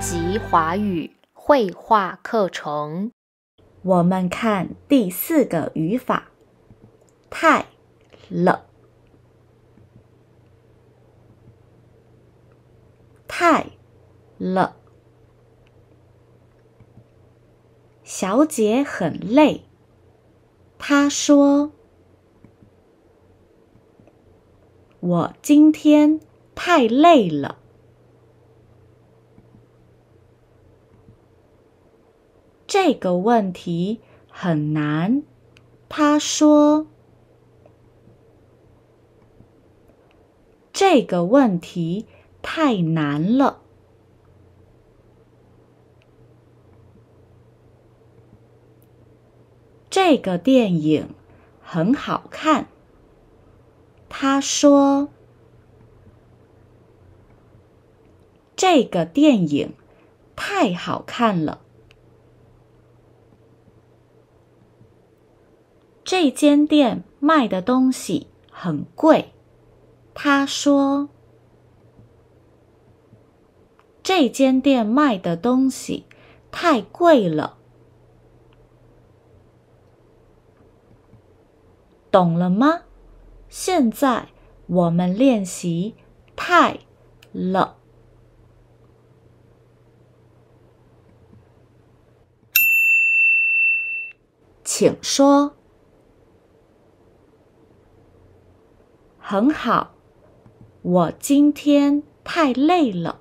及华语绘画课程。我们看第四个语法，太了，太了。小姐很累，她说：“我今天太累了。”这个问题很难，他说：“这个问题太难了。”这个电影很好看，他说：“这个电影太好看了。”这间店卖的东西很贵，他说：“这间店卖的东西太贵了。”懂了吗？现在我们练习“太了”，请说。很好，我今天太累了，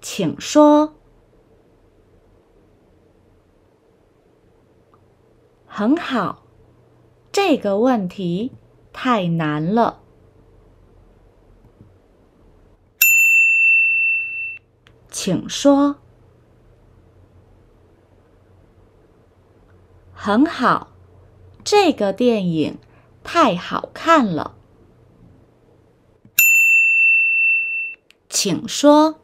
请说。很好，这个问题太难了，请说。很好，这个电影太好看了，请说。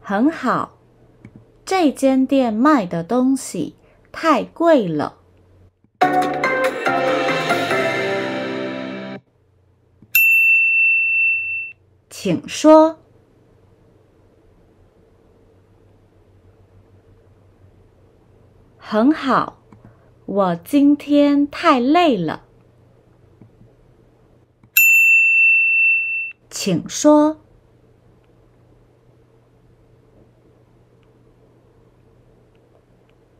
很好，这间店卖的东西太贵了，请说。很好，我今天太累了，请说。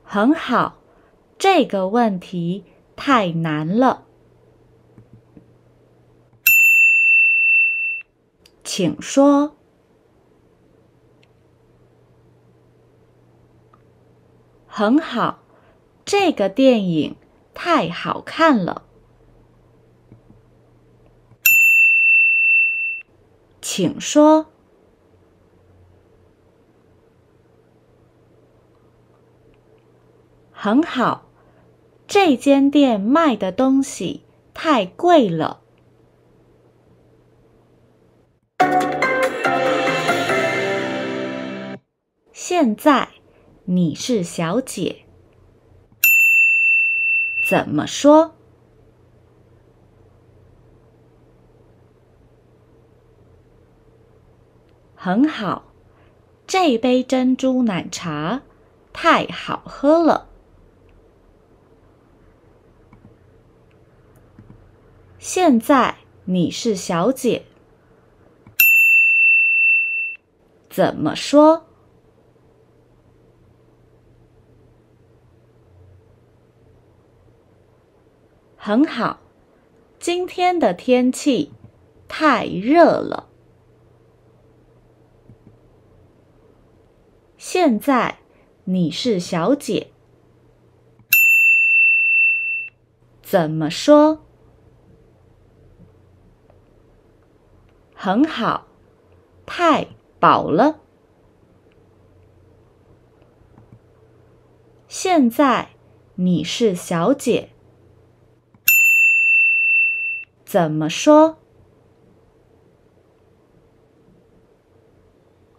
很好，这个问题太难了，请说。很好，这个电影太好看了，请说。很好，这间店卖的东西太贵了，现在。你是小姐，怎么说？很好，这杯珍珠奶茶太好喝了。现在你是小姐，怎么说？很好，今天的天气太热了。现在你是小姐，怎么说？很好，太饱了。现在你是小姐。怎么说？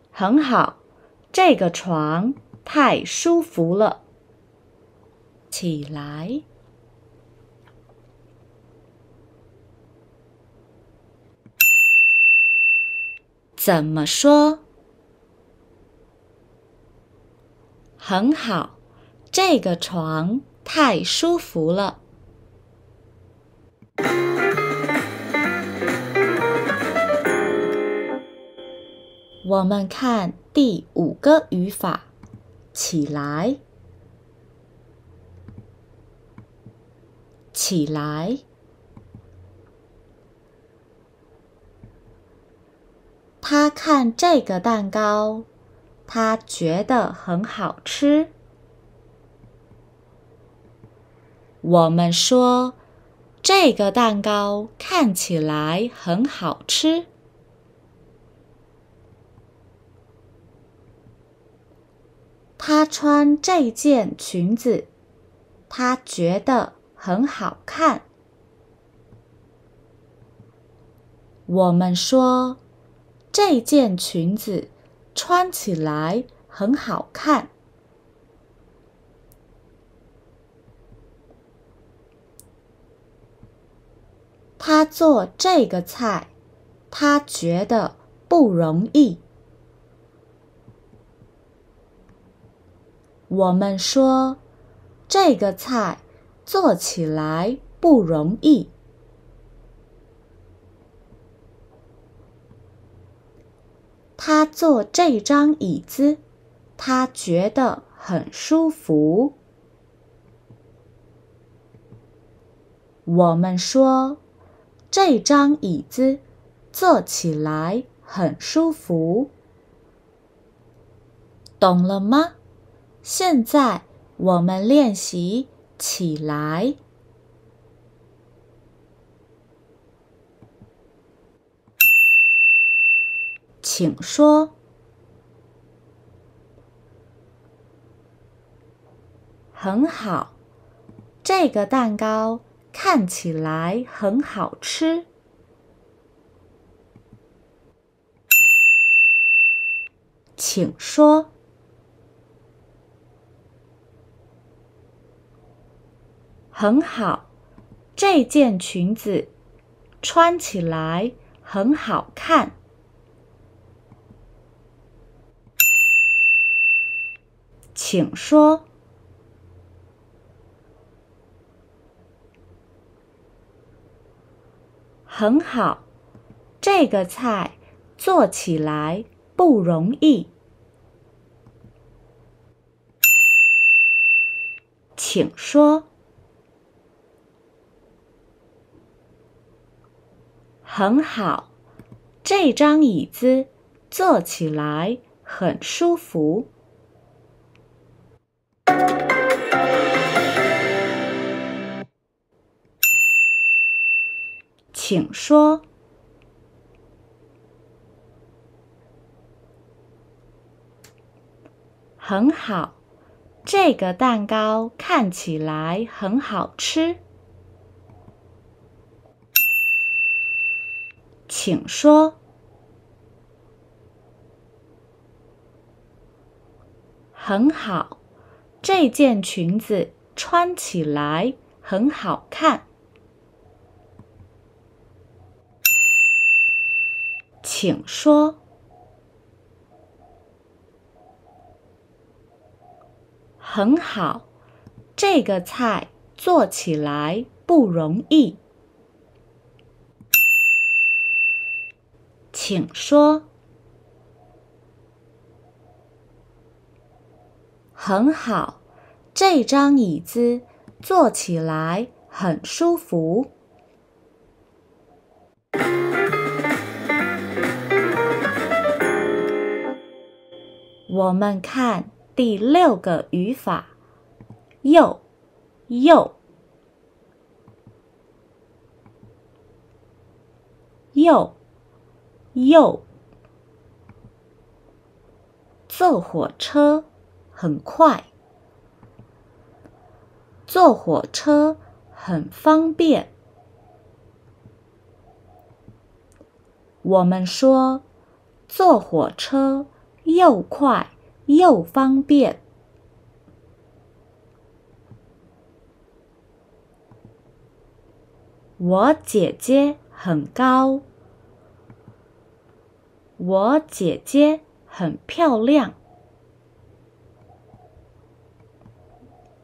很好这个床太舒服了。起来。怎么说？很好这个床太舒服了。我们看第五个语法，起来，起来。他看这个蛋糕，他觉得很好吃。我们说，这个蛋糕看起来很好吃。她穿这件裙子，她觉得很好看。我们说，这件裙子穿起来很好看。她做这个菜，她觉得不容易。我们说，这个菜做起来不容易。他坐这张椅子，他觉得很舒服。我们说，这张椅子坐起来很舒服，懂了吗？现在我们练习起来，请说。很好，这个蛋糕看起来很好吃。请说。很好，这件裙子穿起来很好看。请说。很好，这个菜做起来不容易。请说。很好，这张椅子坐起来很舒服。请说。很好，这个蛋糕看起来很好吃。请说。很好，这件裙子穿起来很好看。请说。很好，这个菜做起来不容易。请说。很好，这张椅子坐起来很舒服。我们看第六个语法，又，又，又。又坐火车很快，坐火车很方便。我们说坐火车又快又方便。我姐姐很高。我姐姐很漂亮。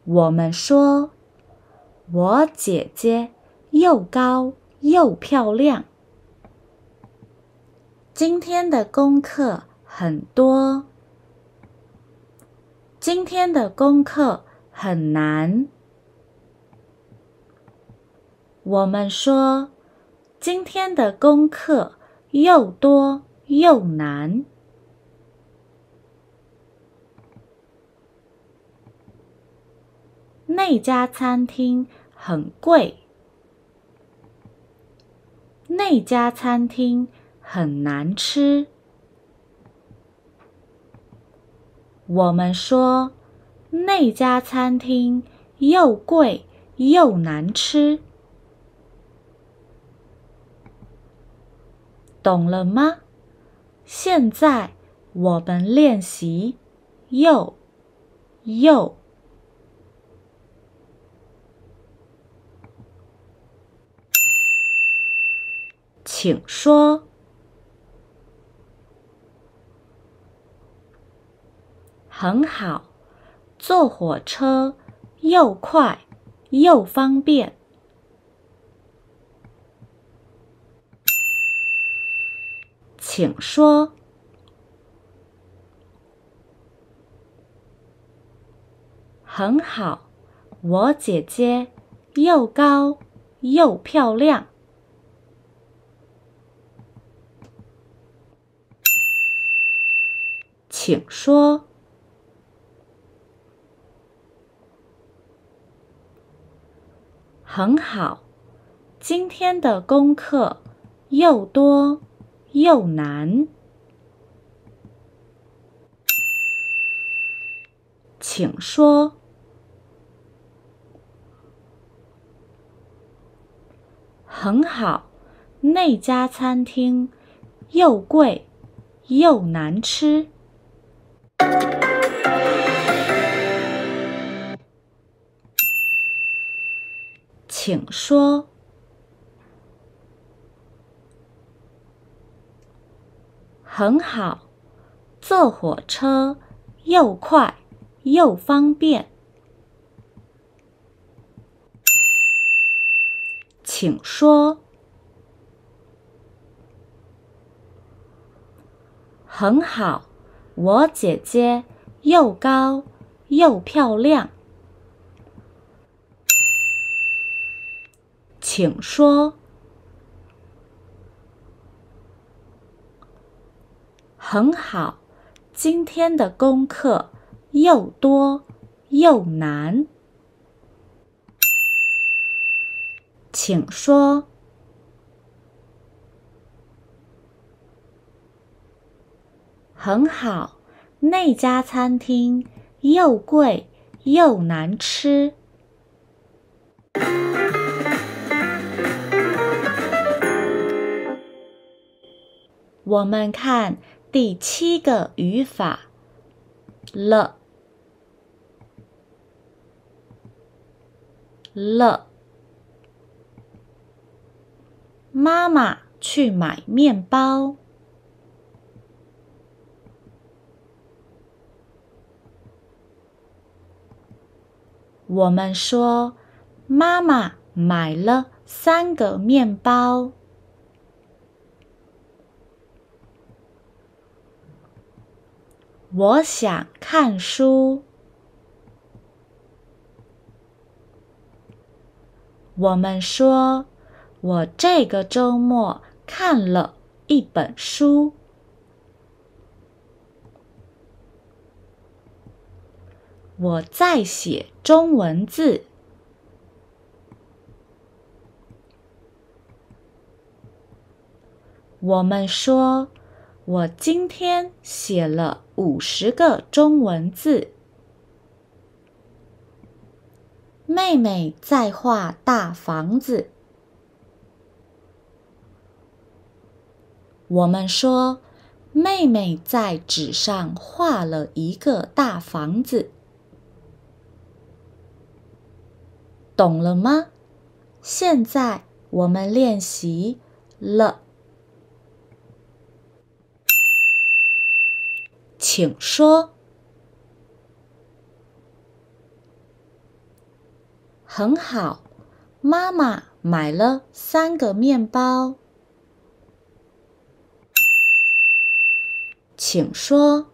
我们说，我姐姐又高又漂亮。今天的功课很多。今天的功课很难。我们说，今天的功课又多又难。那家餐厅很贵。那家餐厅很难吃。我们说，那家餐厅又贵又难吃。懂了吗？现在我们练习又又，请说。很好，坐火车又快又方便。请说。很好，我姐姐又高又漂亮。请说。很好，今天的功课又多。又难，请说。很好，那家餐厅又贵又难吃，请说。很好，坐火车又快又方便。请说。很好，我姐姐又高又漂亮。请说。很好，今天的功课又多又难，请说。很好，那家餐厅又贵又难吃。我们看。第七个语法了了，妈妈去买面包。我们说，妈妈买了三个面包。我想看书。我们说，我这个周末看了一本书。我在写中文字。我们说。我今天写了五十个中文字。妹妹在画大房子。我们说，妹妹在纸上画了一个大房子。懂了吗？现在我们练习了。请说。很好，妈妈买了三个面包。请说。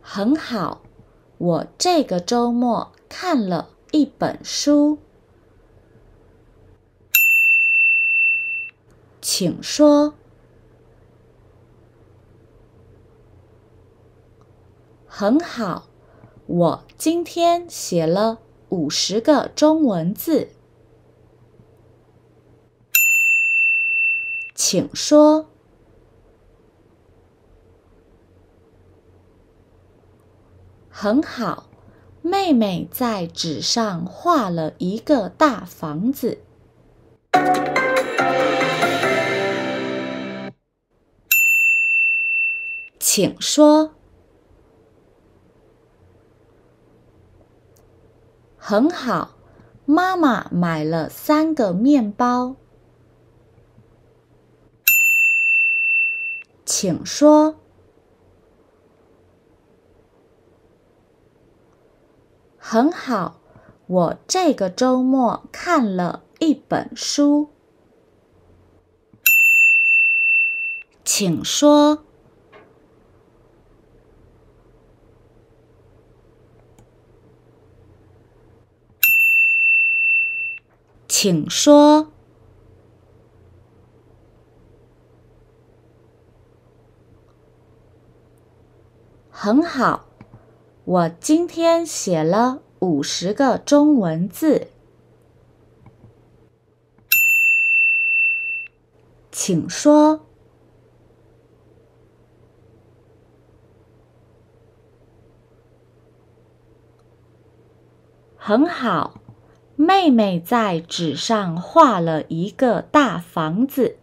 很好，我这个周末看了一本书。请说。很好，我今天写了五十个中文字。请说。很好，妹妹在纸上画了一个大房子。请说。很好，妈妈买了三个面包。请说。很好，我这个周末看了一本书。请说。请说。很好，我今天写了五十个中文字。请说。很好，妹妹在纸上画了一个大房子。